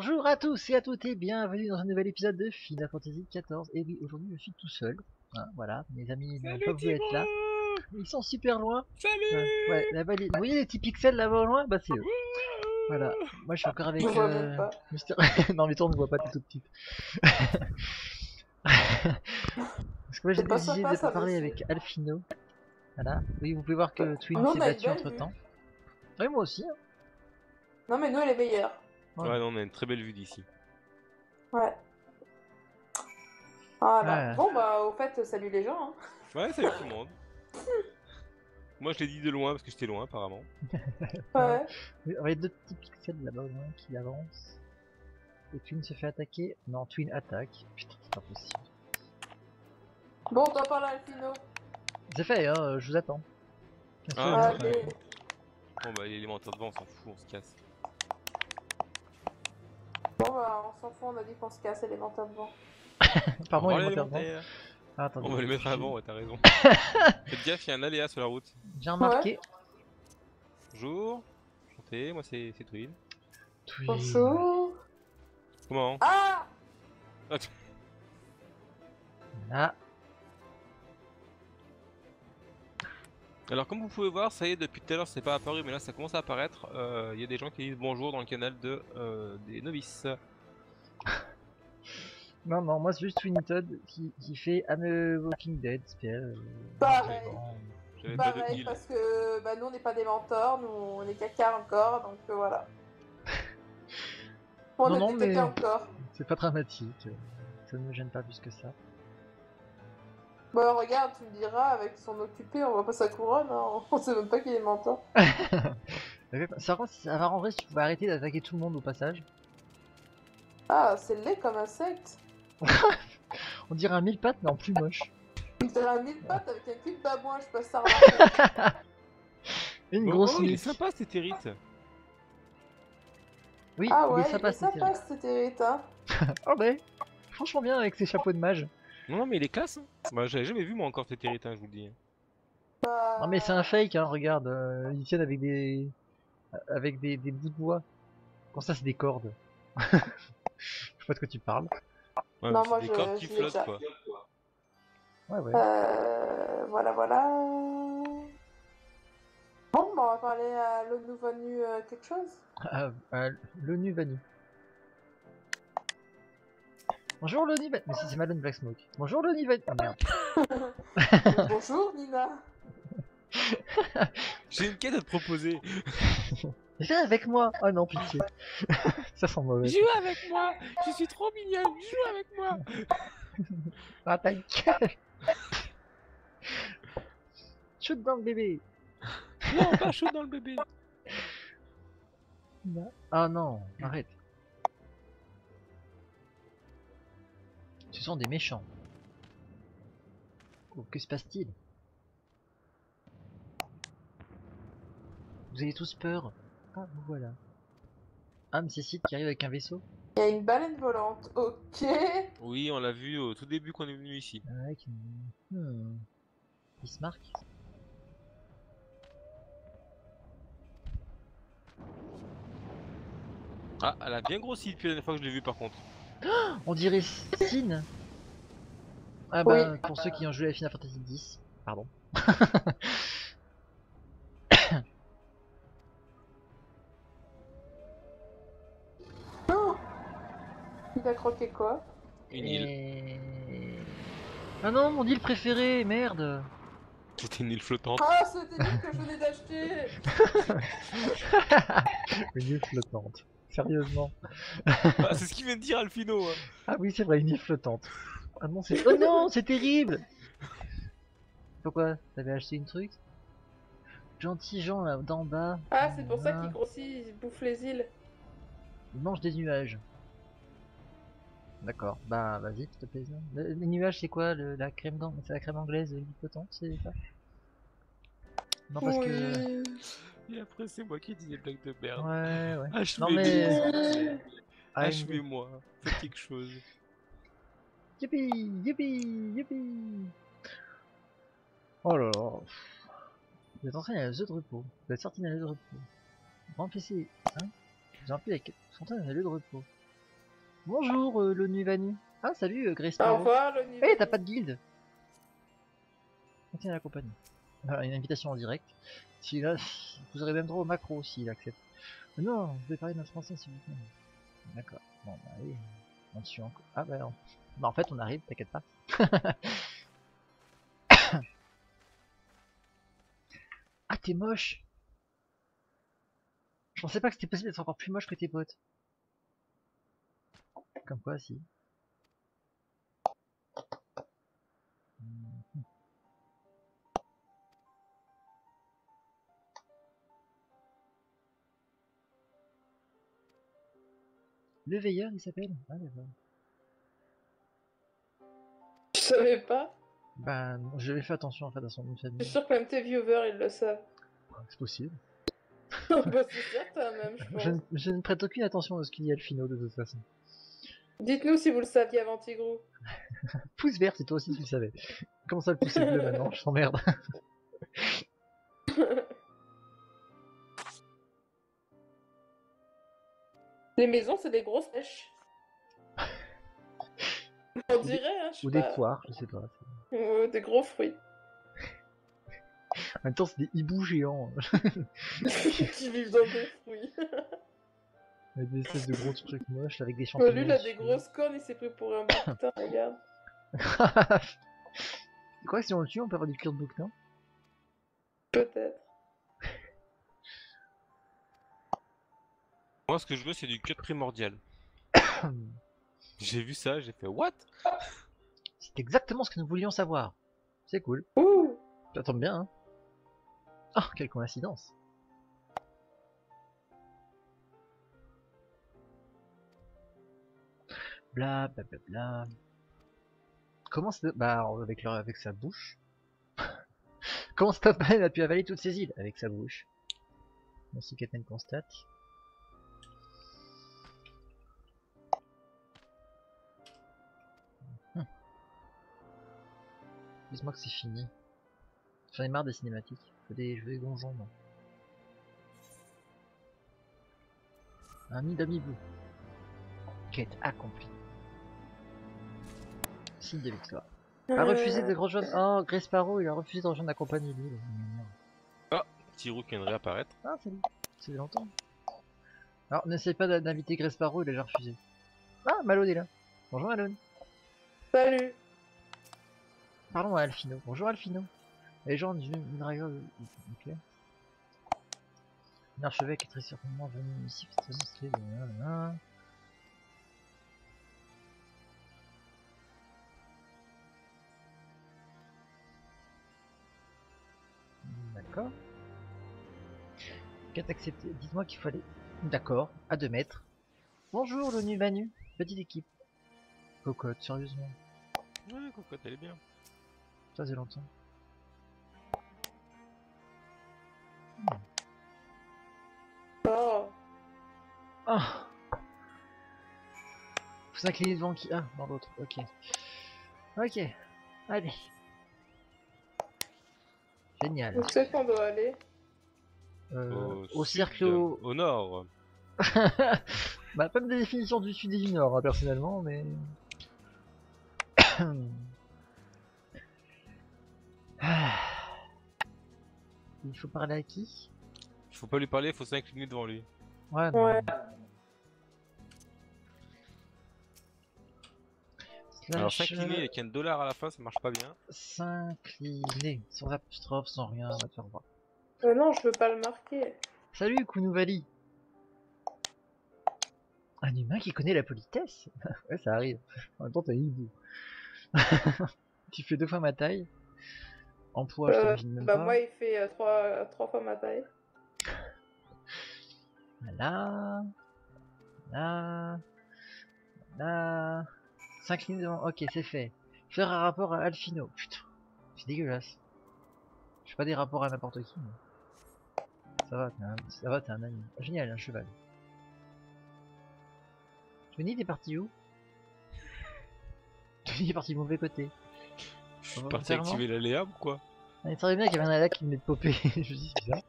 Bonjour à tous et à toutes et bienvenue dans un nouvel épisode de Final Fantasy XIV. Et oui, aujourd'hui je suis tout seul. Hein, voilà, mes amis n'ont pas voulu être là. Ils sont super loin. Salut Ouais, ouais, là-bas, les- vous voyez les petits pixels là-bas au loin? Bah c'est eux. Voilà, moi je suis encore avec euh. Mister... non mais toi on ne voit pas, t'es toute petite. Parce que moi j'ai C'est pas décidé sympa, de ça, parler avec Alfino. Voilà, oui vous pouvez voir que Twin Nous, on s'est battu entre temps. Oui moi aussi. hein. Non, mais nous, elle est meilleure. Ouais. Ouais, non, on a une très belle vue d'ici. Ouais. Voilà. Ouais. Bon, bah, au fait, salut les gens. hein. Ouais, salut tout le monde. Moi, je l'ai dit de loin parce que j'étais loin, apparemment. Ouais. Oui, Il y a deux petits pixels là-bas au loin qui avancent. Et Twin se fait attaquer. Non, Twin attaque. Putain, c'est pas possible. Bon, on t'en parle à Alfino. C'est fait, hein, euh, je vous attends. Bien sûr, Ah, attends. Bon, bah, l'élémentaire devant, on s'en fout, on se casse. Bon, bah, on s'en fout, on a dit qu'on se casse élémentaire devant. Pardon, monté l'élémentaire. Ah, attendez. On va le mettre je- avant, ouais, t'as raison. Faites gaffe, il y a un aléa sur la route. J'ai remarqué. Bonjour. Enchanté, moi c'est Twin. Twin. Bonjour. Comment? Ah Ah, Alors, comme vous pouvez voir, ça y est, depuis tout à l'heure, c'est pas apparu, mais là, ça commence à apparaître. Euh, Il y a des gens qui disent bonjour dans le canal de, euh, des novices. non, non, moi c'est juste Twin Todd qui, qui fait I'm a Walking Dead spell. euh, Pareil. bon. J'avais pas de Pareil, parce que bah, nous, on n'est pas des mentors, nous, on est caca encore, donc euh, voilà. On Non, a non, des mais- caca encore. C'est pas dramatique. Ça ne me gêne pas plus que ça. Bah, regarde, tu me diras, avec son occupé, on voit pas sa couronne, hein. on sait même pas qu'il est mentor. Ça, par contre, ça va rendre si tu pouvais arrêter d'attaquer tout le monde au passage. Ah, c'est laid comme insecte. On dirait un mille pattes, mais en plus moche. On dirait un mille pattes avec un cul de babouin, je sais pas si ça remarque. Une Oh, grosse oh, il est sympa cet hérite. Oui, Ah il ouais, est sympa, il est sympa cet hérite, hein. Oh ben, franchement bien avec ses chapeaux de mage. Non, non, mais il est classe. hein. Bah, j'avais jamais vu moi encore cet hérite, hein, je vous le dis. Non mais c'est un fake, hein, regarde. euh, ils tiennent avec des... avec des, des bouts de bois. Comme ça, c'est des cordes. Je sais pas de quoi tu parles. Ouais, Non, c'est moi, des je- cordes qui flottent, déjà. quoi. Ouais, ouais. Euh, voilà, voilà. Bon, bah, on va parler à nous venu euh, quelque chose. Ah, ah, l'ONU Vanu. Bonjour Vanu. Mais si c'est Malone Black Smoke. Bonjour Vanu. Ah merde. Bonjour, Nina. J'ai une quête à te proposer. Viens avec moi. Oh non, pitié. ça sent mauvais. Joue avec moi. Je suis trop mignonne. Joue avec moi. Ah ta gueule. Shoot dans le bébé. Non, pas chaud dans le bébé. Ah non, arrête. Ce sont des méchants. Oh, que se passe-t-il? Vous avez tous peur? Ah, vous voilà. Ah, mais c'est Sid qui arrive avec un vaisseau? Il y a une baleine volante. Ok. Oui, on l'a vu au tout début qu'on est venu ici. Ah, Avec une... Hmm. Bismarck Ah, elle a bien grossi depuis la dernière fois que je l'ai vu par contre. On dirait Sin Ah bah, pour ceux qui ont joué à Final Fantasy X, pardon. Il a croqué quoi Une île. Et... Ah non, mon île préférée, merde C'était une île flottante. Ah, c'était lui que je venais d'acheter. Une île flottante. Sérieusement. Ah, c'est ce qu'il vient de dire Alfino. hein. Ah oui, c'est vrai, une île flottante. Ah non, c'est... Oh non, c'est terrible Pourquoi T'avais acheté une truc? Gentils gens là, d'en bas, Ah, c'est pour ça Ah. qu'il grossit, il bouffe les îles. ils mangent des nuages. D'accord, bah vas-y, s'il te plaît. Le- Les nuages, c'est quoi le- La crème la crème anglaise, l'île flottante, c'est ça? Non, parce que... Et après, c'est moi qui dis des blagues de merde. Ouais, ouais. Achevez-moi. Non, mais- Ah, Achevez-moi. Faites quelque chose. Youpi, youpi, youpi. Oh là là. Vous êtes entré dans le jeu de repos. Vous êtes sorti dans le jeu de repos. Remplissez. Hein Vous êtes rempli avec. Vous êtes dans le lieu de repos. Bonjour euh, l'ONU Vanu. Ah salut euh, Grace Au revoir, le niveau. Eh t'as pas de guilde Tiens la compagnie. Une invitation en direct. Si là, vous aurez même droit au macro s'il accepte. Non, vous devez parler notre français s'il vous plaît. D'accord. Bon bah allez. On suit encore. Ah bah non. Bah en fait on arrive, t'inquiète pas. ah t'es moche Je pensais pas que c'était possible d'être encore plus moche que tes potes. Comme quoi si. Le veilleur il s'appelle Ah d'accord. Je savais pas? Bah non, j'avais fait attention en fait à son nom de Je suis famille. sûr que même tes viewers, ils le savent. C'est possible. bah, c'est certain, même, je pense. Je, ne- je ne prête aucune attention à ce qu'il dit Alfino de toute façon. Dites-nous si vous le saviez avant Tigrou. Pouce vert si toi aussi tu le savais. Comment ça le pouce est bleu maintenant? Je t'emmerde. Les maisons, c'est des grosses pêches. On dirait, hein, je sais Ou des pas. poires, je sais pas. Ouais, des gros fruits. En même temps c'est des hiboux géants. qui vivent dans des fruits. Des espèces de gros trucs moches avec des champignons. lui, il a des grosses cornes, il s'est pris pour un bouquetin, regarde. Tu crois que si on le tue on peut avoir du cuir de bouquetin Peut-être. Moi, ce que je veux, c'est du cut primordial. J'ai vu ça, j'ai fait what? C'est exactement ce que nous voulions savoir. C'est cool. Ouh Ça tombe bien, hein. Oh, quelle coïncidence. Bla bla bla bla. Comment ça... Bah, avec, leur... avec sa bouche. Comment Stopman a pu avaler toutes ces îles? Avec sa bouche. Merci Captain constate. Dis-moi que c'est fini. J'en ai marre des cinématiques. Je veux des, je veux des donjons, moi. Un nid d'amibou. Quête accomplie. Signe de victoire. A refusé de rejoindre. Oh, Grace Sparrow, il a refusé de rejoindre la compagnie l'île. Tiro qui vient de réapparaître. Ah, salut. C'est longtemps. Alors, n'essaye pas d'inviter Grace Sparrow, il a déjà refusé. Ah, Malone est là. Bonjour Malone. Salut Parlons à Alfino. Bonjour Alfino. Légende du Midraio. Ok. Un archevêque est très certainement venu ici. pour se montrer de-. D'accord. Quête acceptée. Dites-moi qu'il aller. D'accord, à 2 mètres. Bonjour l'ONU Manu. Petite équipe. Cocotte, sérieusement. Ouais, cocotte, elle est bien. Ça faisait longtemps. Oh Ah Faut s'incliner devant qui? Ah, dans l'autre, ok. Ok, allez. Génial. Où c'est qu'on doit aller Euh, au cercle au... Au nord. bah, pas de définition du sud et du nord, hein, personnellement, mais... Ah. Il faut parler à qui? Faut pas lui parler, faut s'incliner devant lui. Ouais, non. Ouais. Alors s'incliner avec un dollar à la fin, ça marche pas bien. S'incliner, sans apostrophe, sans rien, on va te faire voir. Euh, Non, je veux pas le marquer. Salut Kounouvali Un humain qui connaît la politesse Ouais, ça arrive. En même temps, t'as hibou. tu fais deux fois ma taille. En poids, je Euh, t'imagine même bah, pas. moi, il fait euh, trois, trois fois ma taille. Là. Là. Là. S'incliner devant. Ok, c'est fait. Faire un rapport à Alfino. Putain, c'est dégueulasse. Je fais pas des rapports à n'importe qui. mais. Ça va, t'es un, ça va, t'es un ami. Génial, un cheval. Johnny, t'es parti où? Johnny est parti du mauvais côté. Je suis parti faire activer l'aléa ou quoi? Il savait bien qu'il y avait un ala qui venait de popper. je me dis, c'est bizarre.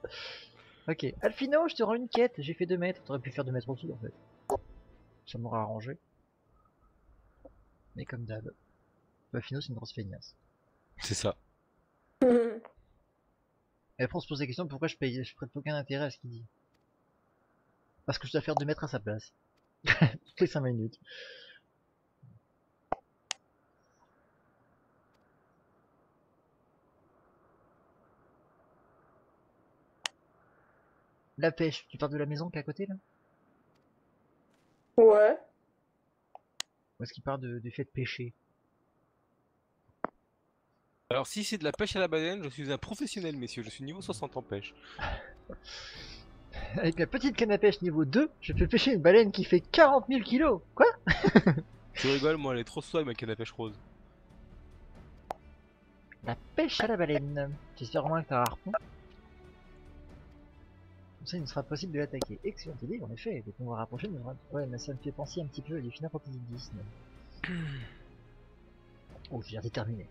Ok, Alfino, je te rends une quête. J'ai fait 2 mètres. T'aurais pu faire 2 mètres aussi en fait. Ça m'aurait arrangé. Et comme d'hab, Buffino c'est une grosse feignasse. C'est ça. Et après on se pose la question pourquoi je paye, je prête aucun intérêt à ce qu'il dit? Parce que je dois faire deux mètres à sa place. Toutes les 5 minutes. La pêche, tu parles de la maison qui est à côté là? Ouais. Ou est-ce qu'il parle de- du fait de pêcher Alors si c'est de la pêche à la baleine, je suis un professionnel, messieurs. Je suis niveau 60 en pêche. Avec la petite canne à pêche niveau 2, je peux pêcher une baleine qui fait 40 000 kilos Quoi? Tu rigoles, moi, elle est trop soie, ma canne à pêche rose. La pêche à la baleine. J'espère au moins que t'as un harpon. Comme ça, il ne sera possible de l'attaquer. Excellent idée, en effet. Les combats rapprochés nous aura- Ouais, mais ça me fait penser un petit peu à du Final Fantasy X. même. Oh, viens déterminé.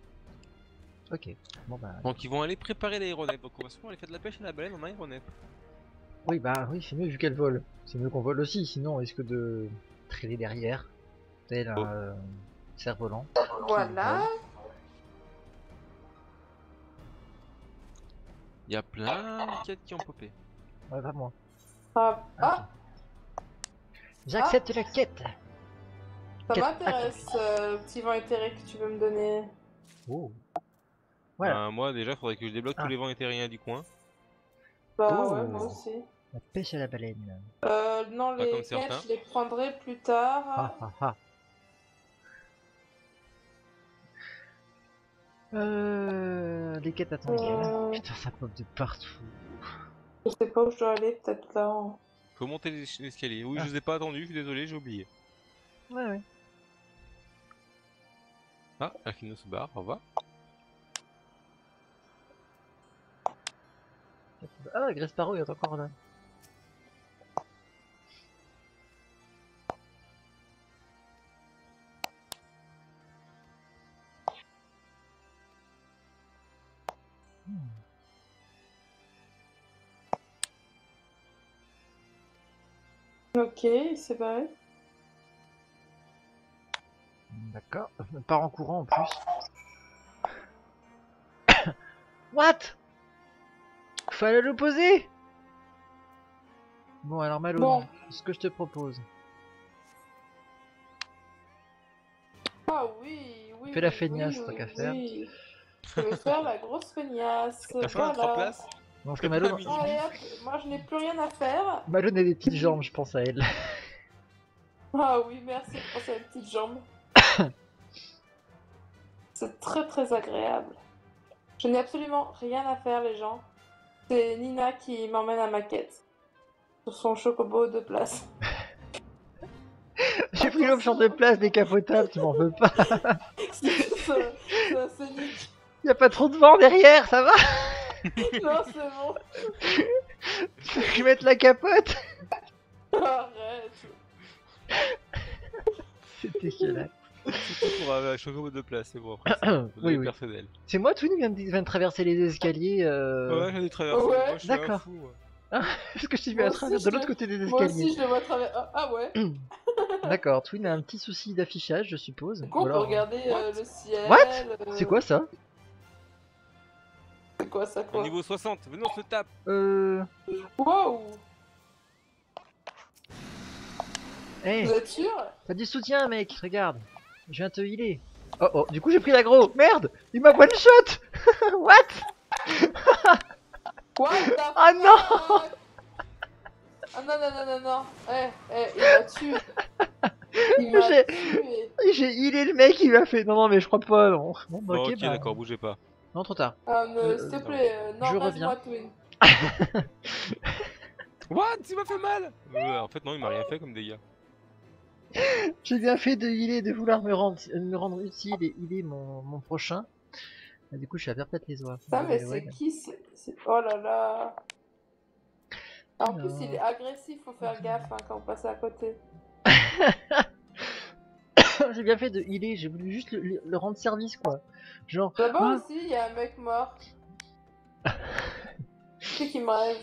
Ok. Bon bah. Donc ils vont aller préparer l'aéronef. Donc on va sûrement aller faire de la pêche à la baleine en aéronef. Oui, bah oui, c'est mieux vu qu'elle vole. C'est mieux qu'on vole aussi, sinon on risque de traîner derrière. Tel un Oh. euh, cerf-volant. Voilà. Il y a plein de quêtes qui ont popé. Ouais, pas moi. Ah, ah, J'accepte la quête ça m'intéresse, euh, le petit vent éthéré que tu veux me donner. Oh. Voilà. Ben, moi déjà, faudrait que je débloque Ah. tous les vents éthériens du coin. Bah Oh. ouais, moi aussi. La pêche à la baleine. Euh, non, Pas les quêtes, certains. je les prendrai plus tard. Ah ah ah. Euh, les quêtes attendues. Euh. Putain, ça pop de partout. Je sais pas où je dois aller, peut-être là. hein. Faut monter les- l'escalier. Oui, Ah. je vous ai pas attendu, je suis désolé, j'ai oublié. Ouais, ouais. Ah, Alphino se barre, au revoir. Ah, Grace Sparrow il est encore là. Ok, c'est barré. D'accord. Part en courant en plus. What? Fallait l'opposer Bon alors Malone, Bon. ce que je te propose. Ah oui, oui. Fais la feignasse, oui, qu'à faire. oui. Je vais faire la grosse feignasse. T'as fait un trois Voilà. places Parce que Allez hop, moi je n'ai plus rien à faire. Malone a des petites jambes, je pense à elle. Ah oui, merci de penser à la petite jambe. C'est très très agréable. Je n'ai absolument rien à faire, les gens. C'est Nina qui m'emmène à ma quête. Sur son chocobo de place. J'ai pris l'option de place décapotable, tu m'en veux pas. c'est c'est- c'est un scénic. Y a pas trop de vent derrière, ça va? Non, c'est bon. Je vais mettre la capote. Arrête. C'est dégueulasse. C'est tout pour avoir un chocobo de place, c'est bon après. c'est oui, oui. C'est moi, Twin, qui vient de, vient de traverser les escaliers. Euh... Ouais, j'en ai traversé. Ouais. Moi, je suis un D'accord. fou. moi. Est-ce que je t'ai vu Moi à travers de l'autre côté des Moi escaliers aussi, je le vois traverser. Ah, ah ouais. D'accord, Twin a un petit souci d'affichage, je suppose. Du coup, on peut regarder euh, le ciel. What? euh, C'est quoi ça? C'est quoi ça Au quoi niveau 60, venez on se tape. Euh. Waouh Eh, Vous êtes sûr t'as du soutien, mec, regarde. Je viens te healer. Oh oh, du coup j'ai pris l'aggro. Merde Il m'a one shot What What Ah non fuck Ah non, non, non, non, non. Eh, eh, il m'a tué. Il m'a J'ai- tué. J'ai healé le mec, il m'a fait. Non, non, mais je crois pas. Non, Bon, bah, Bon, ok, ok, bah, d'accord, bougez pas. Non, trop tard. Ah, Euh, s'il te non. plaît, euh, non, Je reviens. Twin. What? Il m'a fait mal? Euh, En fait, non, il m'a rien fait comme dégâts. J'ai bien fait de healer, de vouloir me rendre, me rendre utile et healer mon, mon prochain. Ah, du coup, je suis à perpète les oies. Ça, mais c'est qui Oh là là. En plus, il est agressif, faut faire gaffe hein, quand on passe à côté. J'ai bien fait de healer, j'ai voulu juste le, le- rendre service, quoi. Genre, Là-bas Ah. aussi, il y a un mec mort. C'est qui me rêve.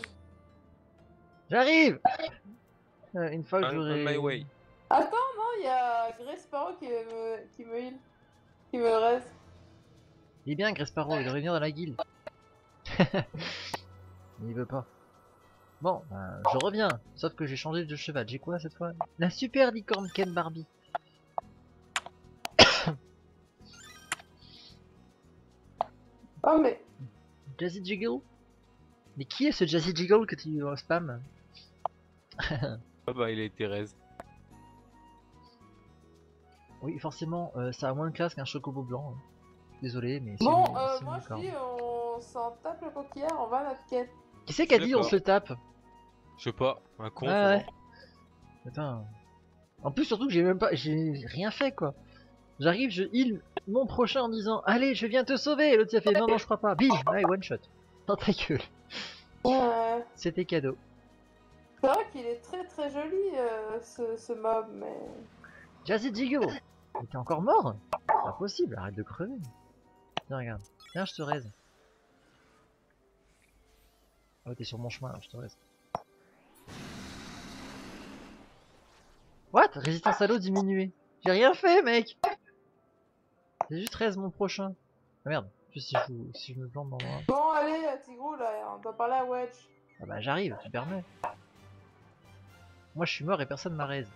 j'arrive Euh, Une fois que on j'aurai. my way. Attends, non, il y a Sparrow qui me, qui me heal. Qui me reste. Il est bien, Gresparo, il devrait venir dans la guilde. Il veut pas. Bon, ben, je reviens. Sauf que j'ai changé de cheval. J'ai quoi cette fois? La super licorne Ken Barbie. Oh, mais. Jazzy Jiggle Mais qui est ce Jazzy Jiggle que tu euh, spam Ah bah il a été raise. Oui, forcément, euh, ça a moins de classe qu'un chocobo blanc. hein. Désolé, mais c'est Bon, euh, moi je dis, on s'en tape le coquillard, on va à notre quête. Qui c'est qui a dit on se le tape Je sais pas, un con. Ah ouais. Attends. En plus, surtout que j'ai même pas. J'ai rien fait quoi. J'arrive, je heal mon prochain en disant Allez, je viens te sauver. Et L'autre, ça fait Non, non, je crois pas. Bim Ouais, one shot. Dans ta gueule. Ouais. C'était cadeau. C'est vrai qu'il est très très joli euh, ce, ce mob, mais. Jazzy Jigo t'es encore mort C'est pas possible, arrête de crever. Tiens, regarde. Tiens, je te raise. Oh, t'es sur mon chemin, je te raise. What? Résistance à l'eau diminuée. J'ai rien fait, mec J'ai juste mon prochain. Ah merde, juste si je, si je me plante dans moi. Bon, allez, Tigrou, là, on doit parler à Wedge. Ah bah j'arrive, tu permets. Moi je suis mort et personne m'a raise.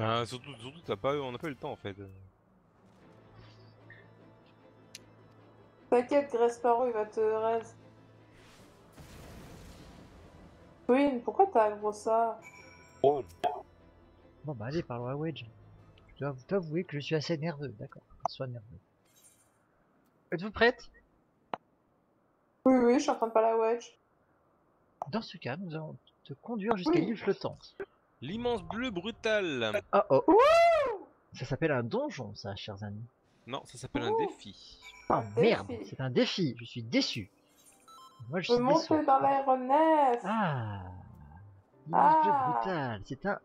Ah, surtout, surtout t'as pas on a pas eu le temps en fait. T'inquiète, Grey Sparrow, il va te raise. Oui, pourquoi t'as aggro ça Oh. Bon bah allez, parlons à Wedge. Je dois vous avouer que je suis assez nerveux, d'accord. Sois nerveux. Êtes-vous prête? Oui, oui, je suis en train de parler à Wedge. Dans ce cas, nous allons te conduire jusqu'à Oui. l'île flottante. L'immense bleu brutal. Oh oh Ça s'appelle un donjon, ça, chers amis. Non, ça s'appelle un Ouh. défi. Oh Un merde, c'est un défi, je suis déçu. Moi je Je suis monte déçu. dans l'aéronef. Ah L'immense bleu Ah. brutal, c'est un...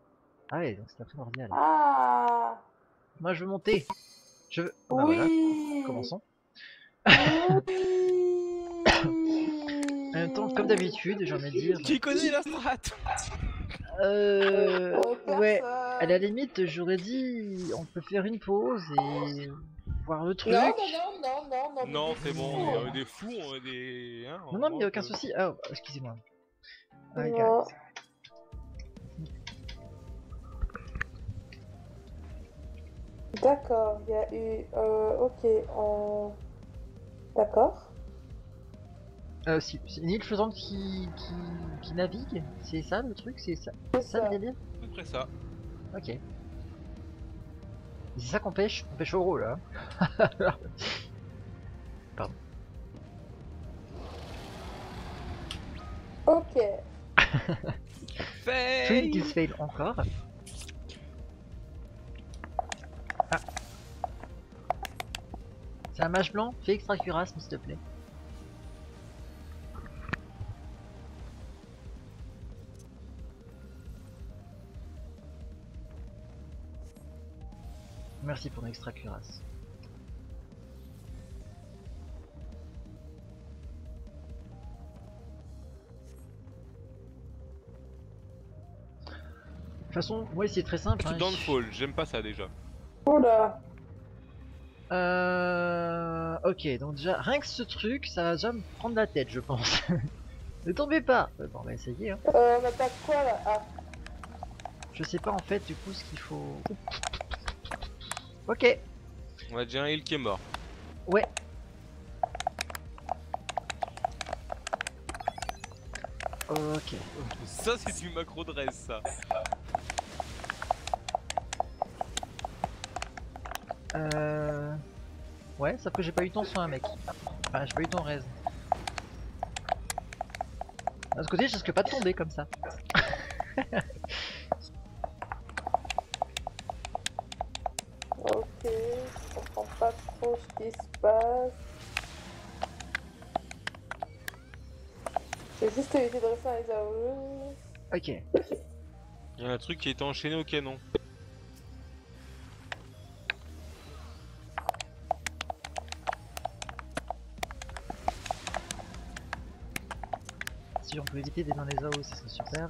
Ah ouais, donc c'est un primordial. Ah Moi je veux monter. Je veux... Bah voilà, Oui commençons. Oui En même temps, comme d'habitude, j'ai envie de dire... Qui connaît la strat Euh... Euh, Ouais, à la limite, j'aurais dit... On peut faire une pause et... Voir le truc. Non, non, non, non, non, non. Non, c'est bon, on est des fous, on est des. Hein, Non, non, mais il n'y a aucun souci. Ah, excusez-moi. Ah, D'accord, il y a eu. Euh, ok, on. D'accord. Euh, si- c'est une île flottante qui, qui, qui navigue C'est ça le truc C'est ça, C'est ça le ça. délire? À peu près ça. Ok. C'est ça qu'on pêche On pêche au gros là. Ok. Fait Twin kills fail encore. C'est un mage blanc Fais extra cuirasse, s'il te plaît. Merci pour l'extra cuirasse. De toute façon, moi c'est très simple. hein, Downfall, j'aime pas ça déjà. Oula. Euh... Ok, donc déjà, rien que ce truc, ça va déjà me prendre la tête, je pense. ne tombez pas Euh, Bon, on va essayer. Hein. Euh, on attaque quoi là? Ah, Je sais pas en fait, du coup, ce qu'il faut... Ok, On a déjà un heal qui est mort. ouais. Ok. Ça, c'est du macro dress, ça. Euh... Ouais, sauf que j'ai pas eu ton soin, mec. Enfin, j'ai pas eu ton raise. D'un côté, je risque pas de tomber comme ça. ok. Je comprends pas trop ce qui se passe. J'ai juste évité de rester dans les AOE. Ok. Il y a un truc qui a été enchaîné au canon. Si on peut éviter d'être dans les AO, ça serait super.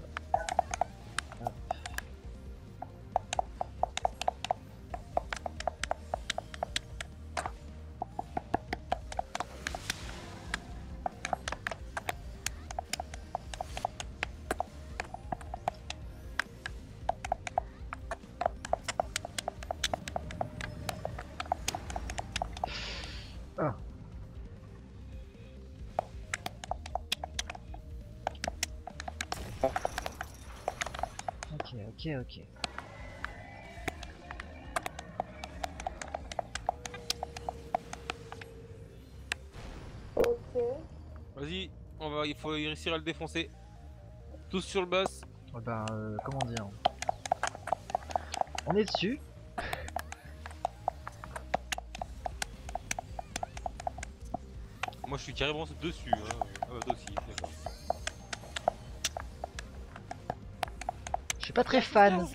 Ok, ok. Vas-y, on va, il faut réussir à le défoncer. Tous sur le boss. Ouais, ben, euh, comment dire On est dessus. Moi je suis carrément dessus. Hein. Ah bah toi aussi, d'accord. Suis pas très fan.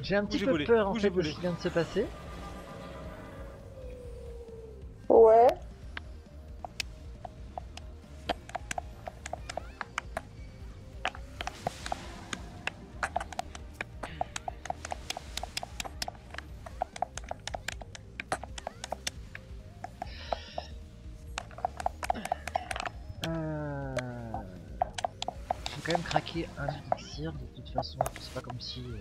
J'ai un petit peu volé, peur en fait de ce qui vient de se passer. Ouais. Euh... Je vais quand même craquer un de toute façon. C'est pas comme si. euh,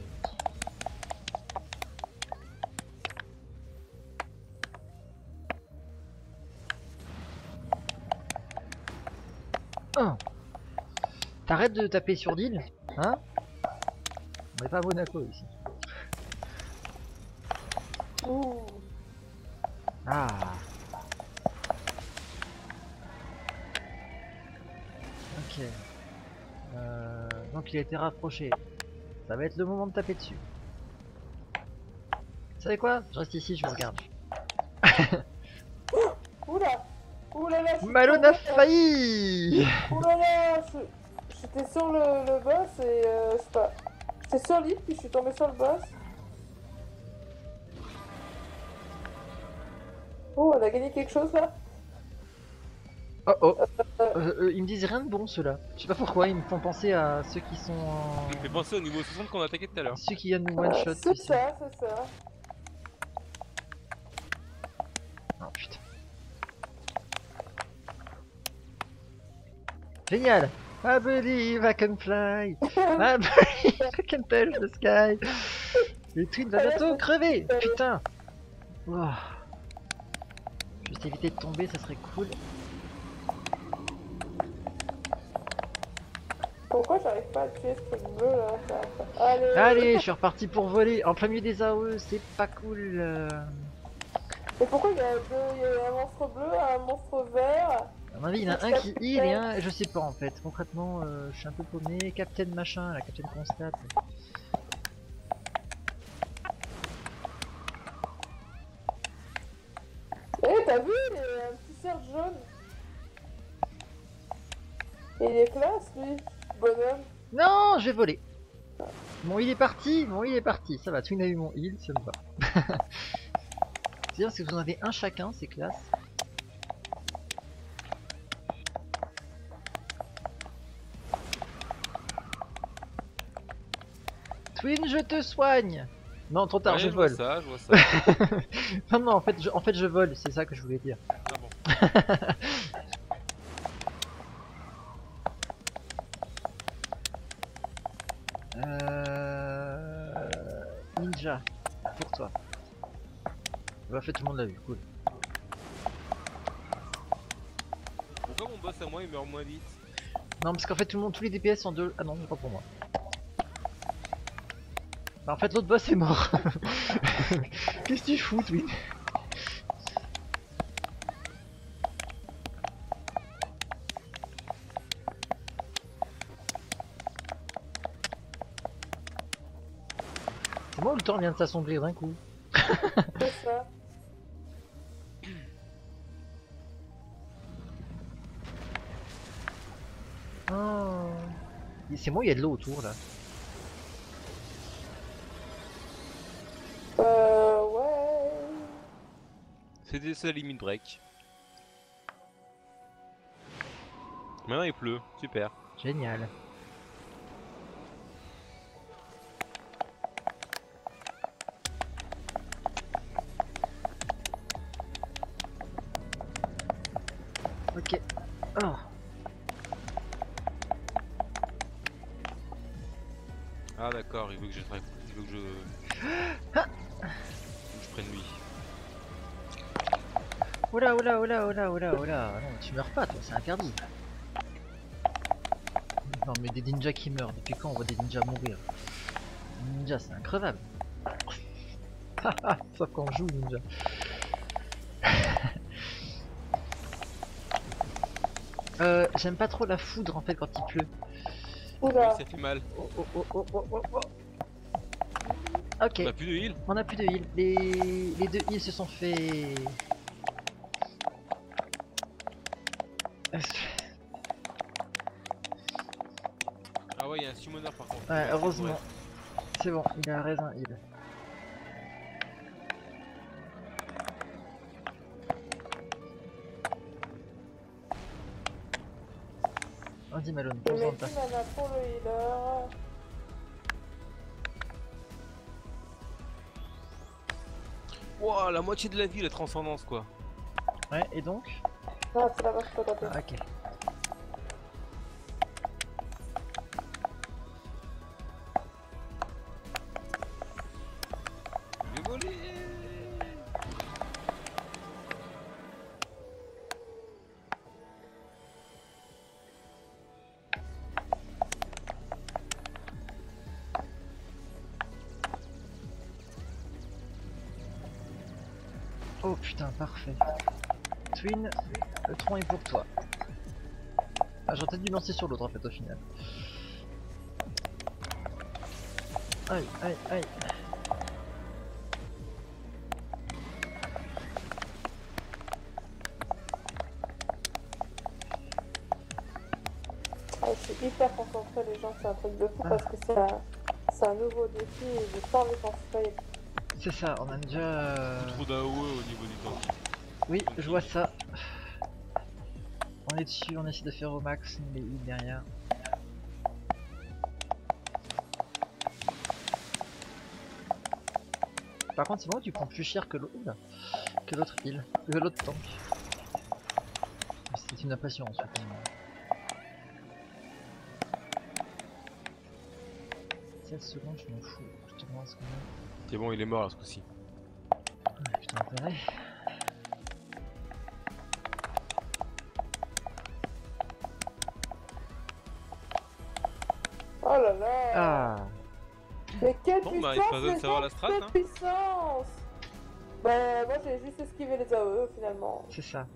Un. T'arrêtes de taper sur l'île, hein? On est pas à Monaco ici. Ouh. Euh, donc il a été rapproché. Ça va être le moment de taper dessus. Vous savez quoi? Je reste ici, je vous regarde. Oula. Oula là. Malone a failli Oula là. J'étais sur le, le boss et euh, sais pas. J'étais sur l'île puis je suis tombée sur le boss. Oh, on a gagné quelque chose là? Disent rien de bon ceux-là. Je sais pas pourquoi, ils me font penser à ceux qui sont en... Il me fait penser au niveau 60 qu'on a attaqué tout à l'heure. Ceux qui viennent nous one shot. C'est ça, c'est ça. Oh putain. Génial I believe I can fly I believe I can touch the sky Le tweet va bientôt crever Putain Oh. Juste éviter de tomber, ça serait cool. Pourquoi j'arrive pas à tuer ce truc bleu là ça- Allez Allez, je suis reparti pour voler en plein milieu des AOE, c'est pas cool. euh. Et pourquoi il y, a deux- il y a un monstre bleu, un monstre vert? À mon avis, il y en a un qui heal et un, je sais pas en fait. Concrètement, euh, je suis un peu paumé. Captain machin, la Captain constate. Eh, t'as vu Il y a un petit cerf jaune. Il est classe lui, bonhomme. Non, je vais voler. Mon heal est parti, mon heal est parti. Ça va, Twin a eu mon heal, ça me va. C'est bien parce que vous en avez un chacun, c'est classe. Twin, je te soigne Non, trop tard, Ouais, je vole. ça, je vois ça. non, non, en fait, je, en fait, je vole, c'est ça que je voulais dire. Ah bon. Euh... Pour toi. Bah, en fait, tout le monde l'a vu, cool. Pourquoi mon boss à moi il meurt moins vite Non, parce qu'en fait, tout le monde, tous les DPS sont deux. Ah non, c'est pas pour moi. Bah, en fait, l'autre boss est mort. Qu'est-ce que tu fous, Twin? C'est temps vient de s'assombrir d'un coup C'est ça. Oh. C'est moi, il y a de l'eau autour là. Euh, ouais. C'était ça limite break. Maintenant il pleut, super. Génial. Ah d'accord, il veut que je il veut que je, que je prenne lui. Oula, oula, oula, oula, oula, oula. Non, tu meurs pas, toi, c'est interdit. Non, mais des ninjas qui meurent, depuis quand on voit des ninjas mourir? Ninja, c'est increvable. Sauf quand on joue ninja. euh, j'aime pas trop la foudre en fait quand il pleut. Oui, Oula, ça fait mal. Oh, oh, oh, oh, oh, oh, oh. Ok, On a plus de heal. on a plus de heal. Les, les deux heals se sont fait. Ah ouais, il y a un summoner par contre. Ouais, heureusement. C'est bon, il a raisin heal. Vas-y Malone, je prends mets de ta. 10 mana pour le healer. Wouah, la moitié de la vie, la transcendance quoi. Ouais, et donc Ah, c'est là-bas, je peux taper. Ah, Ok. Putain, parfait. Twin, le tronc est pour toi. Ah, j'aurais peut-être dû lancer sur l'autre en fait au final. Aïe, aïe, aïe. Ah, je suis hyper concentré, les gens, c'est un truc de fou Ah. parce que c'est un, nouveau défi et j'ai pas envie qu'on se. C'est ça, on a déjà... euh, Trop d'AOE au niveau du tank. Oui, je vois ça. On est dessus, on essaie de faire au max les heals derrière. Par contre, c'est bon, tu prends plus cher que l'autre que l'autre heal, que l'autre tank. C'est une impression en fait. 7 secondes, je m'en fous. Je te lance quand même. C'est bon, il est mort là ce coup-ci. Ouais, putain, intérêt. Oh là là Ah Mais quelle Bon, bah, puissance il les savoir la strat, quelle hein. puissance Bah moi j'ai juste esquivé les AOE finalement. C'est ça.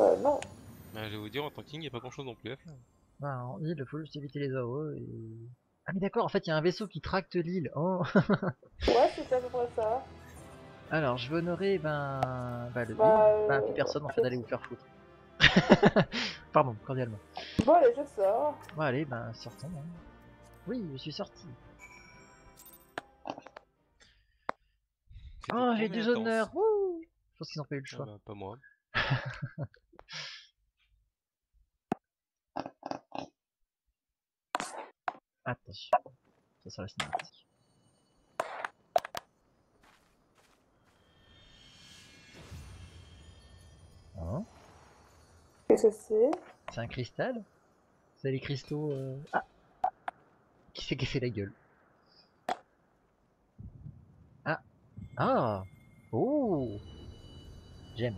Euh, non. Bah, je vais vous dire, en tanking, il y a pas grand chose non plus à faire. Bah, en île, il faut juste éviter les AOE et... Ah mais d'accord, en fait il y a un vaisseau qui tracte l'île. Oh Ouais, c'était à peu près ça. Alors je vais honorer ben... Bah le Bah. Bah euh, plus personne en fait d'aller vous faire foutre. Pardon, cordialement. Bon allez, je sors. Bon allez, ben sortons. hein. Oui, je suis sorti. Oh j'ai du intense. honneurs Wouh Je pense qu'ils ont pas eu le Ah choix. bah, pas moi. Attention. Ça sera la cinématique. Hein? Qu'est-ce que c'est? C'est un cristal? C'est les cristaux... euh, Ah. Qui s'est cassé la gueule. Ah. Ah. Oh. J'aime.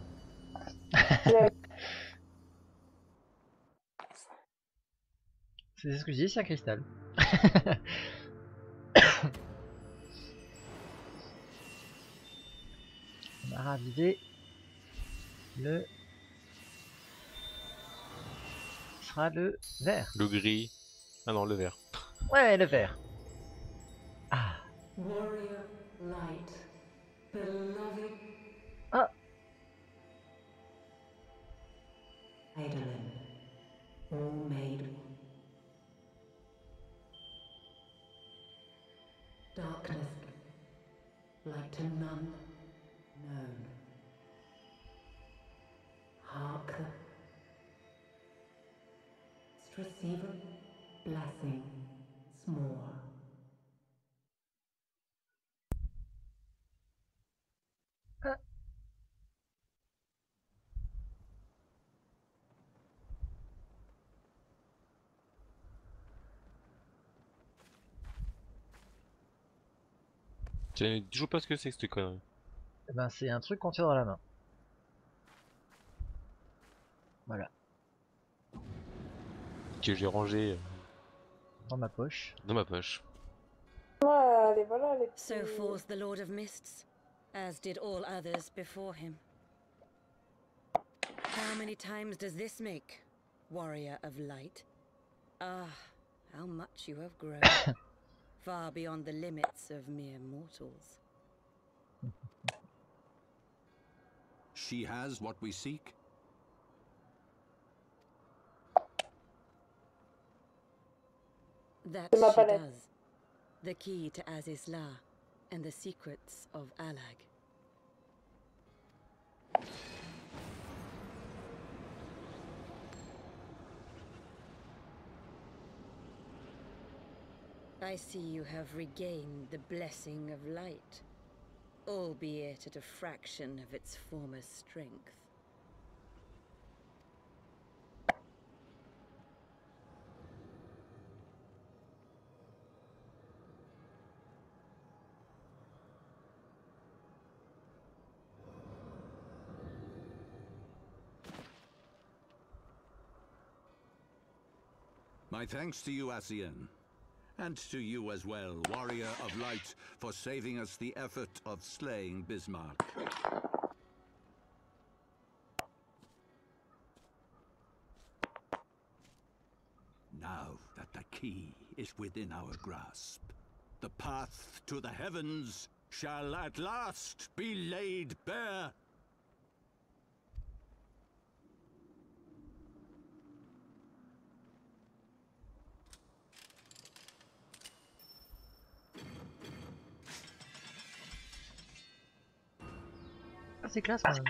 C'est ce que je dis, c'est un cristal. On a ravivé le... Ce sera le vert. Le gris. Ah non, le vert. Ouais, le vert. Ah, Warrior light, beloved. Ah. Eidolon, all made Darkness, light to none Je toujours pas ce que c'est que cette connerie. Eh ben, c'est un truc qu'on tient dans la main. Voilà. Que j'ai rangé. Euh, dans ma poche. Dans ma poche. Voilà, les. So falls the Lord of Mists, as did all others before him. How many times does this make, warrior of light? Ah, how much you have grown. Far beyond the limits of mere mortals. She has what we seek. That she does. The key to Azizla and the secrets of Alag. I see you have regained the blessing of light, albeit at a fraction of its former strength. My thanks to you, Asian. And to you as well, warrior of light, for saving us the effort of slaying Bismarck. Now that the key is within our grasp, the path to the heavens shall at last be laid bare. Ah, c'est classe, quand même.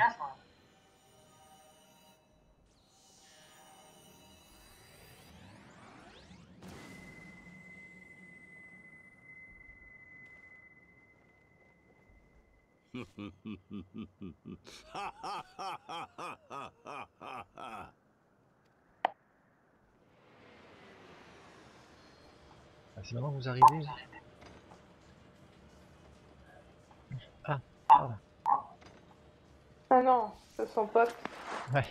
Ah, c'est maintenant que vous arrivez. Son pote. Ouais.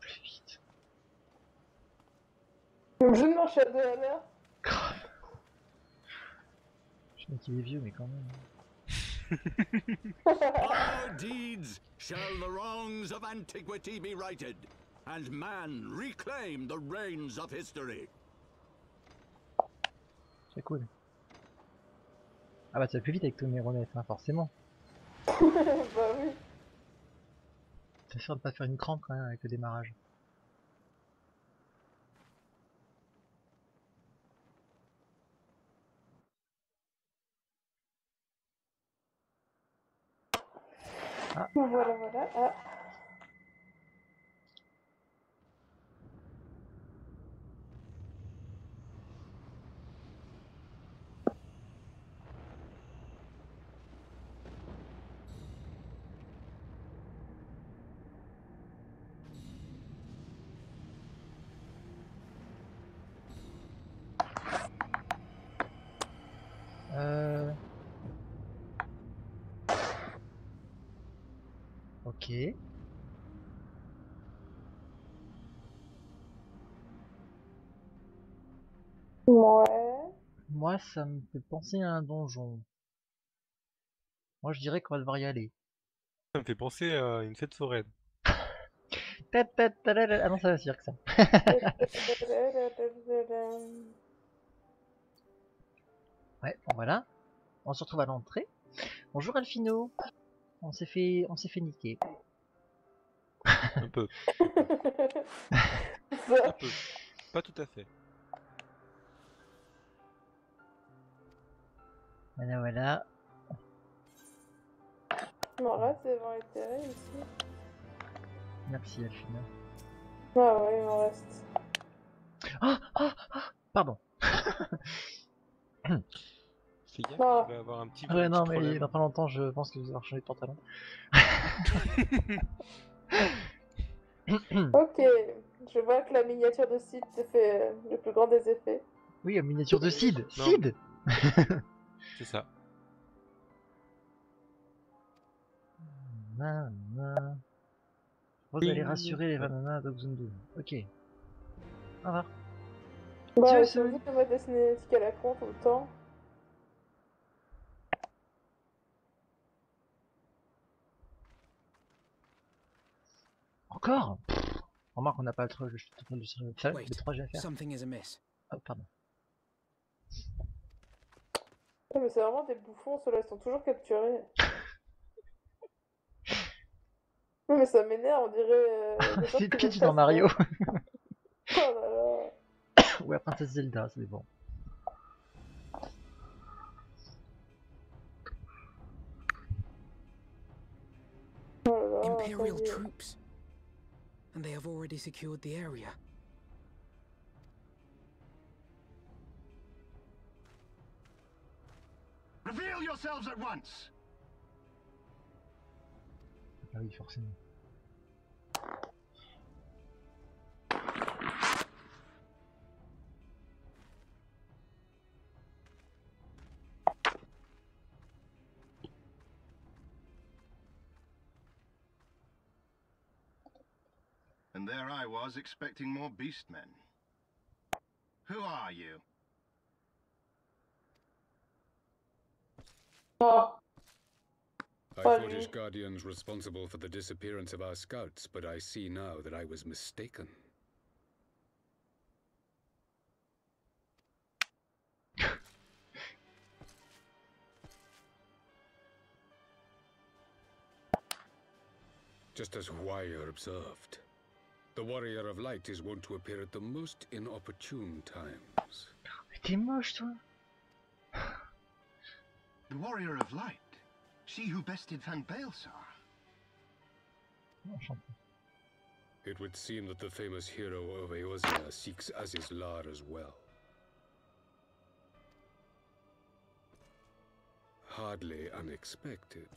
Plus vite. Je ne mange de la mer. Je sais qu'il est vieux, mais quand même. Our deeds shall the wrongs of antiquity be righted, and man reclaim the reins of history. C'est cool. Ah bah ça va plus vite avec ton aéronef, hein, forcément. bah oui. T'es sûr de pas faire une crampe quand même avec le démarrage. Voilà, voilà. Ah. Ok. Ouais. Moi, ça me fait penser à un donjon. Moi, je dirais qu'on va devoir y aller. Ça me fait penser à une fête foraine. Ah non, ça va cirque ça. Ouais, bon voilà. On se retrouve à l'entrée. Bonjour Alfino. On s'est fait, on s'est fait niquer. Un peu. Un peu. Pas tout à fait. Voilà, voilà. Là, c'est vent éthéré ici. Merci Alfino. Ah ouais, il m'en reste. Ah, ah, ah, pardon. Fais gaffe, Non. avoir un petit, Ouais, non, mais problème. dans pas longtemps, je pense que vous allez changer de pantalon. Ok, je vois que la miniature de site te fait le plus grand des effets. Oui, la miniature de Sid Non. Sid C'est ça. Nanana. Vous allez rassurer les bananas de Xundu. Ok. Au revoir. Bah, c'est ça- vous qui moi dessiner des à la con tout le temps. Encore? Pff, Remarque, on n'a pas le 3 le, le 3 G à faire. Something is amiss. Oh, pardon. Non, mais c'est vraiment des bouffons, ceux-là, ils sont toujours capturés. Non, mais ça m'énerve, on dirait. euh, C'est tu dans Mario. Oh là là. Ou la princesse Zelda, ça dépend. Oh là là, Imperial troops. And they have already secured the area. Reveal yourselves at once! Ah oui, forcément. And there I was expecting more beastmen. Who are you? Oh, I thought you- as guardians responsible for the disappearance of our scouts, but I see now that I was mistaken. Just as Huaya observed, the Warrior of Light is wont to appear at the most inopportune times. Mais t'es moche, toi The Warrior of Light. She who bested Van Baelsar. Oh, Enchanté. It would seem that the famous hero of Eosia seeks Azizlar as well. Hardly unexpected.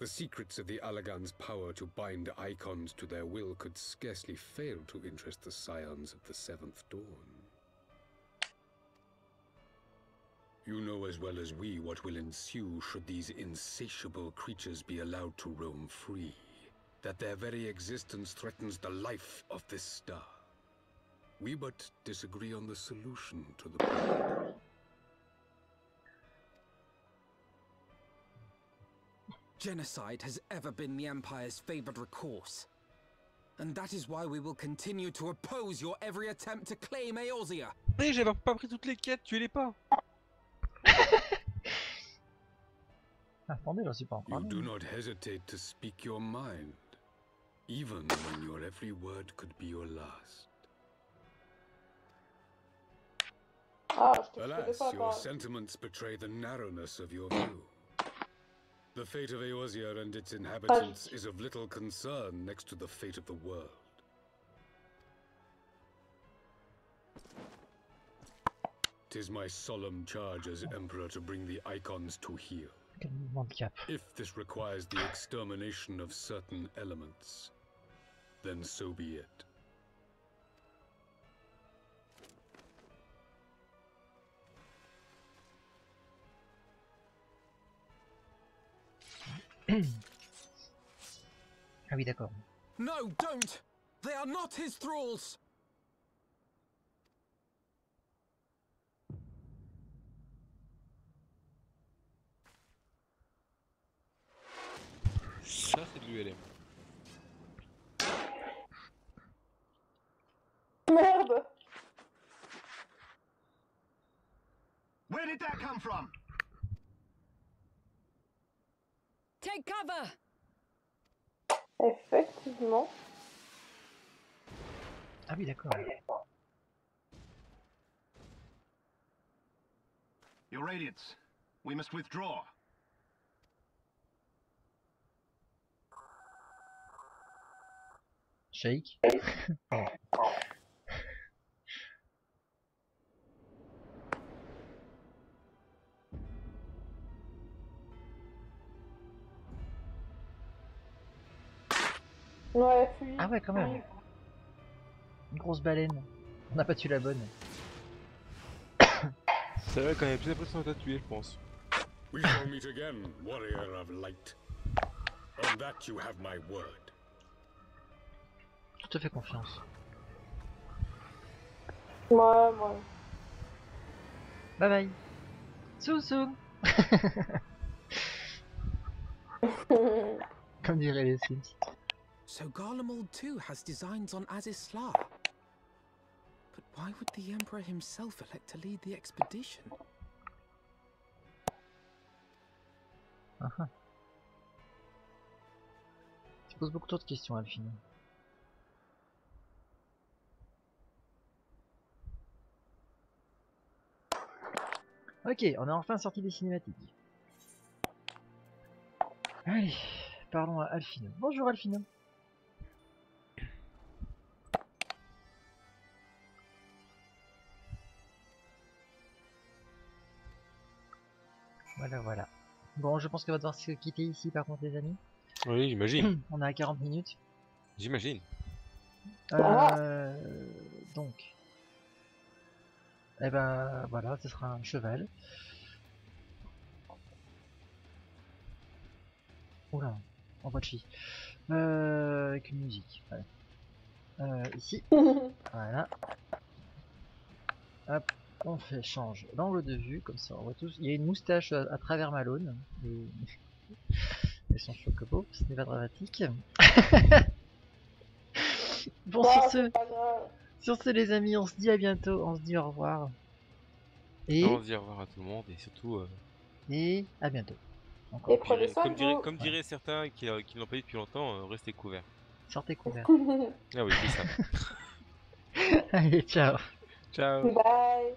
The secrets of the Allagan's power to bind icons to their will could scarcely fail to interest the scions of the Seventh Dawn. You know as well as we what will ensue should these insatiable creatures be allowed to roam free that their very existence threatens the life of this star. We but disagree on the solution to the problem. Genocide has ever been the Empire's favored recourse. And that is why we will continue to oppose your every attempt to claim Eosia. Mais j'avais pas pris toutes les quêtes, tuez-les pas Ah, Attendez, j'en suis pas encore. You do not hesitate to speak your mind, even when your every word could be your last. ah, je te connais Alas, your sentiments betray the narrowness of your view. The fate of Eosia and its inhabitants is of little concern next to the fate of the world. Tis my solemn charge as Emperor to bring the icons to heel. Quel mouvement de cap. If this requires the extermination of certain elements, then so be it. Ah oui, d'accord. No, don't! They are not his thralls! Ça, c'est de l'ULM. Merde! Where did that come from? Take cover! Effectivement. Ah oui, d'accord. Your Radiance. We must withdraw. Shake. Ouais, fuis. Ah ouais, quand même. Une grosse baleine. On n'a pas tué la bonne. Ça va quand même plus l'impression de t'a tué, je pense. We shall meet again, warrior of light. On that you have my word. Je te fais confiance. Ouais, ouais. Bye bye. Soon soon. Comme diraient les Sims. So Garlemald too has designs on Azisla. But why would the Emperor himself elect to lead the expedition? Ah ah. Tu poses beaucoup trop de questions, Alphine. Ok, on est enfin sorti des cinématiques. Allez, parlons à Alphino. Bonjour Alphino. Voilà, voilà. Bon, je pense qu'on va devoir se quitter ici par contre les amis. Oui, j'imagine. On est à 40 minutes. j'imagine. Euh, donc. Eh ben voilà, ce sera un cheval. Oula, en voie de chi. Euh, avec une musique. Voilà. Euh, ici. Voilà. Hop, on fait change l'angle de vue, comme ça on voit tous. Il y a une moustache à, à travers Malone. Et... et son chocobo, ce n'est pas dramatique. bon, sur ce, sur ce, les amis, on se dit à bientôt. On se dit au revoir. Et, On se dit au revoir à tout le monde et surtout, euh, et à bientôt. Et prenez soin comme, dirait, comme diraient certains qui, euh, qui l'ont pas eu depuis longtemps, euh, restez couverts. Sortez couverts. Ah oui, c'est ça. Allez, ciao. Ciao. Bye.